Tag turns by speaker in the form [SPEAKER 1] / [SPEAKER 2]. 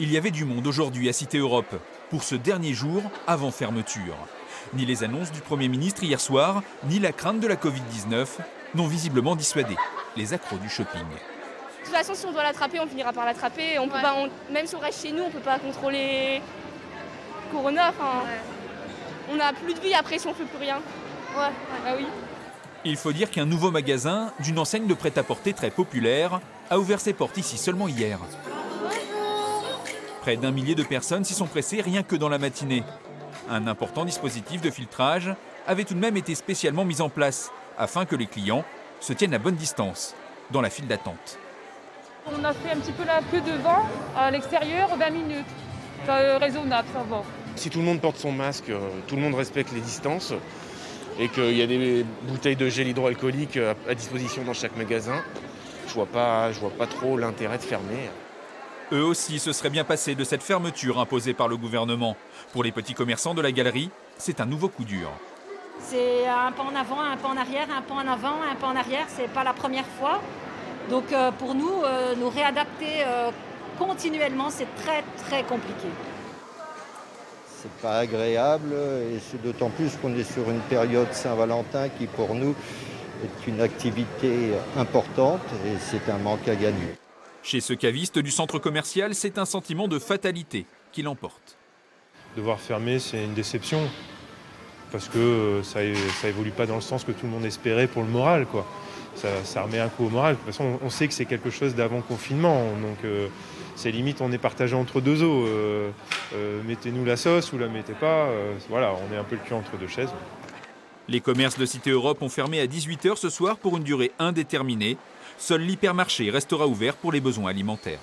[SPEAKER 1] Il y avait du monde aujourd'hui à Cité Europe, pour ce dernier jour avant fermeture. Ni les annonces du Premier ministre hier soir, ni la crainte de la Covid-19 n'ont visiblement dissuadé les accros du shopping.
[SPEAKER 2] De toute façon, si on doit l'attraper, on finira par l'attraper. On peut pas, on- même si on reste chez nous, on peut pas contrôler Corona. Enfin, on n'a plus de vie après si on fait plus rien. Ouais, ah oui.
[SPEAKER 1] Il faut dire qu'un nouveau magasin d'une enseigne de prêt-à-porter très populaire a ouvert ses portes ici seulement hier. Près d'un millier de personnes s'y sont pressées rien que dans la matinée. Un important dispositif de filtrage avait tout de même été spécialement mis en place afin que les clients se tiennent à bonne distance dans la file d'attente.
[SPEAKER 3] On a fait un petit peu la queue devant, à l'extérieur, 20 minutes. C'est euh, raisonnable, ça va.
[SPEAKER 4] Si tout le monde porte son masque, euh, tout le monde respecte les distances et qu'il y a des bouteilles de gel hydroalcoolique à à disposition dans chaque magasin, je vois pas, je vois pas trop l'intérêt de fermer.
[SPEAKER 1] Eux aussi se seraient bien passés de cette fermeture imposée par le gouvernement. Pour les petits commerçants de la galerie, c'est un nouveau coup dur.
[SPEAKER 5] C'est un pas en avant, un pas en arrière, un pas en avant, un pas en arrière. C'est pas la première fois. Donc euh, pour nous, euh, nous réadapter euh, continuellement, c'est très très compliqué.
[SPEAKER 6] C'est pas agréable et c'est d'autant plus qu'on est sur une période Saint-Valentin qui pour nous est une activité importante et c'est un manque à gagner.
[SPEAKER 1] Chez ce caviste du centre commercial, c'est un sentiment de fatalité qui l'emporte.
[SPEAKER 7] Devoir fermer, c'est une déception. Parce que euh, ça, ça évolue pas dans le sens que tout le monde espérait pour le moral. Ça, remet un coup au moral. De toute façon, on, on sait que c'est quelque chose d'avant confinement. Donc euh, c'est limite, on est partagé entre deux eaux. Euh, euh, mettez-nous la sauce ou la mettez pas. Euh, voilà, on est un peu le cul entre deux chaises.
[SPEAKER 1] Les commerces de Cité Europe ont fermé à 18h ce soir pour une durée indéterminée. Seul l'hypermarché restera ouvert pour les besoins alimentaires.